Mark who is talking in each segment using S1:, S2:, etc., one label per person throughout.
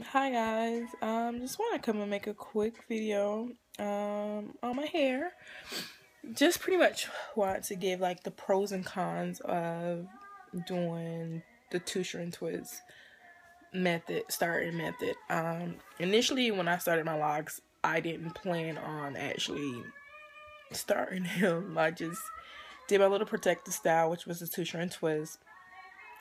S1: Hi guys, um, just want to come and make a quick video um, on my hair. Just pretty much want to give like the pros and cons of doing the two strand twist method, starting method. Um, initially when I started my locks, I didn't plan on actually starting him. I just did my little protective style, which was the two strand twist,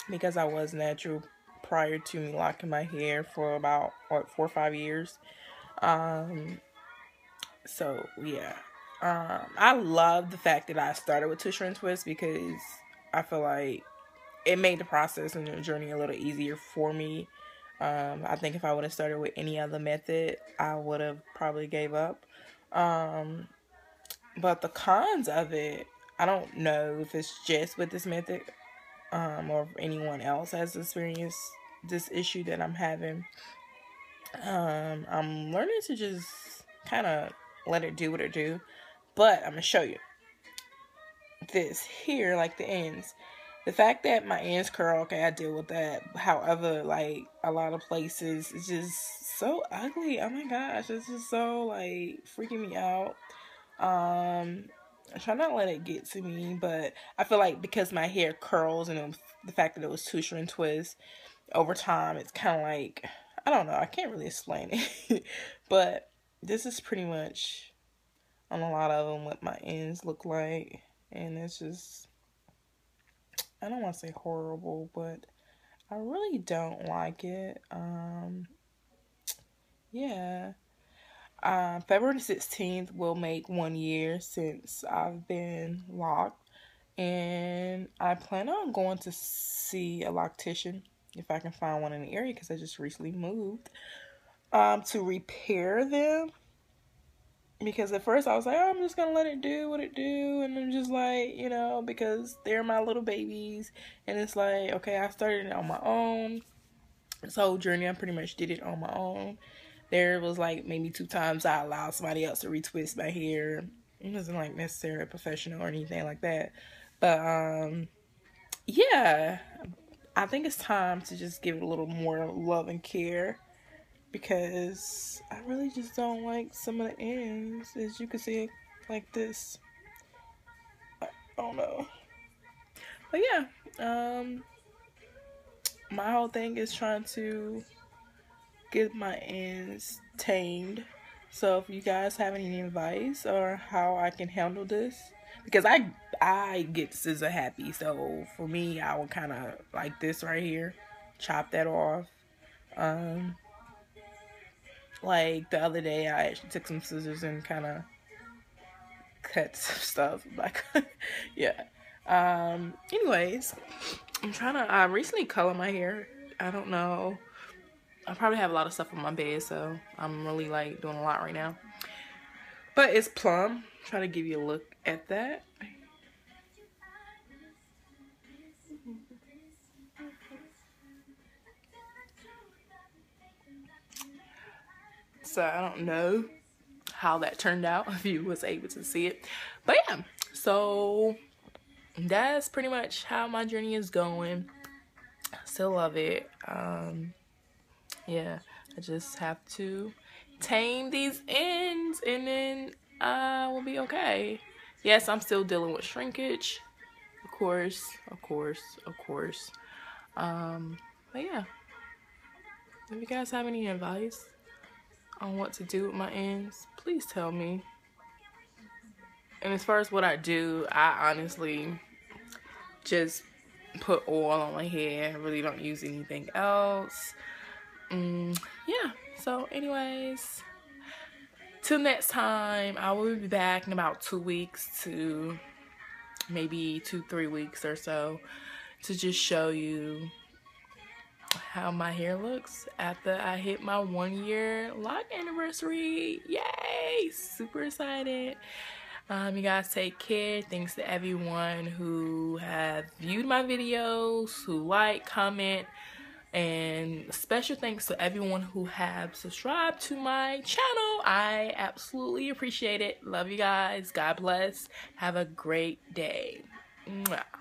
S1: because I was natural prior to me locking my hair for about what four or five years. Um, so yeah, um, I love the fact that I started with two strand twist because I feel like it made the process and the journey a little easier for me. Um, I think if I would have started with any other method, I would have probably gave up. Um, but the cons of it, I don't know if it's just with this method um, or if anyone else has experienced this issue that I'm having. Um, I'm learning to just kind of let it do what it do, but I'm gonna show you this here, like the ends. The fact that my ends curl, okay, I deal with that. However, like a lot of places, it's just so ugly. Oh my gosh, it's just so like freaking me out. Um, I try not to let it get to me, but I feel like because my hair curls and the fact that it was two strand twist, over time, it's kind of like, I don't know, I can't really explain it. but this is pretty much on a lot of them what my ends look like. And it's just, I don't want to say horrible, but I really don't like it. Um, yeah. Uh, February 16th will make one year since I've been locked. And I plan on going to see a loctician if I can find one in the area because I just recently moved um, to repair them. Because at first I was like, oh, I'm just gonna let it do what it do, and I'm just like, you know, because they're my little babies, and it's like, okay, I started it on my own. This whole journey, I pretty much did it on my own. There was like maybe two times I allowed somebody else to retwist my hair. It wasn't like necessarily professional or anything like that, but um, yeah, I think it's time to just give it a little more love and care because I really just don't like some of the ends as you can see like this. I don't know. But yeah, um my whole thing is trying to get my ends tamed. So if you guys have any advice or how I can handle this because I I get scissor happy. So for me, I would kind of like this right here, chop that off. Um, like the other day, I actually took some scissors and kind of cut some stuff. Like, yeah. Um, anyways, I'm trying to. I recently color my hair. I don't know. I probably have a lot of stuff on my bed, so I'm really like doing a lot right now. But it's plum. Try to give you a look at that. So I don't know how that turned out if you was able to see it. But yeah, so that's pretty much how my journey is going. Still love it. Um, yeah, I just have to tame these ends and then I will be okay. Yes, I'm still dealing with shrinkage. Of course, of course, of course. Um, but yeah. If you guys have any advice, on what to do with my ends, please tell me. And as far as what I do, I honestly just put oil on my hair. I really don't use anything else. Mm, yeah. So anyways, till next time, I will be back in about two weeks to maybe two, three weeks or so to just show you how my hair looks after I hit my one year lock anniversary. Yay! Super excited. Um, you guys take care. Thanks to everyone who have viewed my videos, who like, comment, and special thanks to everyone who have subscribed to my channel. I absolutely appreciate it. Love you guys. God bless. Have a great day. Mwah.